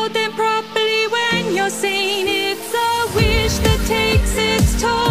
holding properly when you're saying It's a wish that takes its toll.